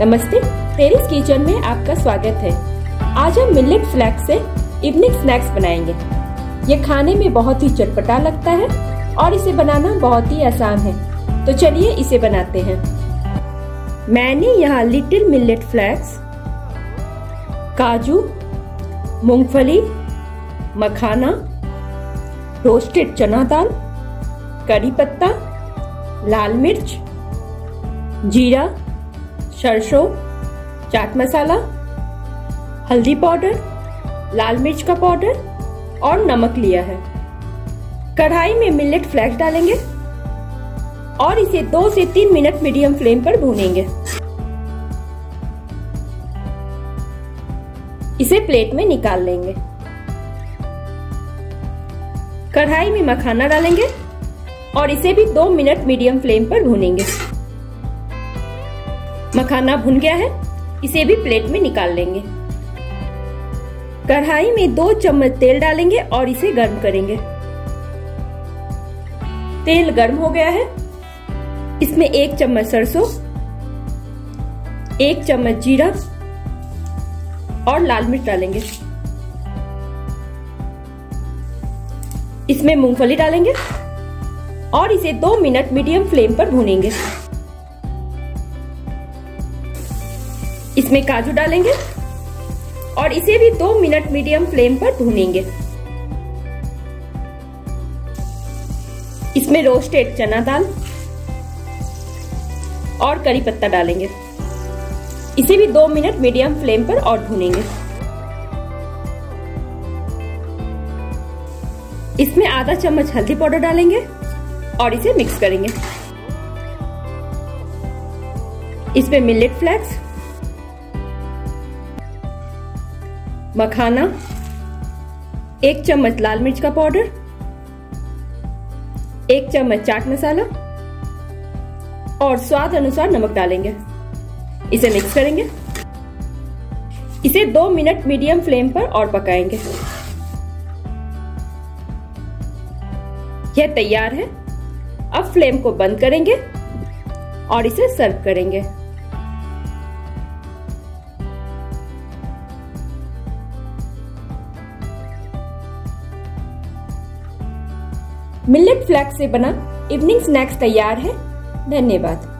नमस्ते तेरीस किचन में आपका स्वागत है। आज हम मिलेट फ्लैक्स से इवनिंग स्नैक्स बनाएँगे। ये खाने में बहुत ही चटपटा लगता है और इसे बनाना बहुत ही आसान है। तो चलिए इसे बनाते हैं। मैंने यहाँ लिटिल मिलेट फ्लैक्स काजू, मूंगफली, मखाना रोस्टेड चना दाल, करी पत्ता, लाल मिर्च, जीरा सरसों, चाट मसाला, हल्दी पाउडर, लाल मिर्च का पाउडर और नमक लिया है। कढ़ाई में मिलेट फ्लैक्स डालेंगे और इसे दो से तीन मिनट मीडियम फ्लेम पर भूनेंगे। इसे प्लेट में निकाल लेंगे। कढ़ाई में मखाना डालेंगे और इसे भी दो मिनट मीडियम फ्लेम पर भूनेंगे। मखाना भुन गया है, इसे भी प्लेट में निकाल लेंगे। कढ़ाई में दो चम्मच तेल डालेंगे और इसे गर्म करेंगे। तेल गर्म हो गया है। इसमें एक चम्मच सरसों, एक चम्मच जीरा और लाल मिर्च डालेंगे। इसमें मूंगफली डालेंगे और इसे दो मिनट मीडियम फ्लेम पर भूनेंगे। इसमें काजू डालेंगे और इसे भी दो मिनट मीडियम फ्लेम पर भूनेंगे। इसमें रोस्टेड चना दाल और करी पत्ता डालेंगे। इसे भी दो मिनट मीडियम फ्लेम पर और भूनेंगे। इसमें आधा चम्मच हल्दी पाउडर डालेंगे और इसे मिक्स करेंगे। इसमें मिलेट फ्लेक्स मखाना, एक चम्मच लाल मिर्च का पाउडर, एक चम्मच चाट मसाला और स्वाद अनुसार नमक डालेंगे। इसे मिक्स करेंगे। इसे दो मिनट मीडियम फ्लेम पर और पकाएँगे। यह तैयार है। अब फ्लेम को बंद करेंगे और इसे सर्व करेंगे। मिलेट फ्लैक्स से बना इवनिंग स्नैक्स तैयार है। धन्यवाद।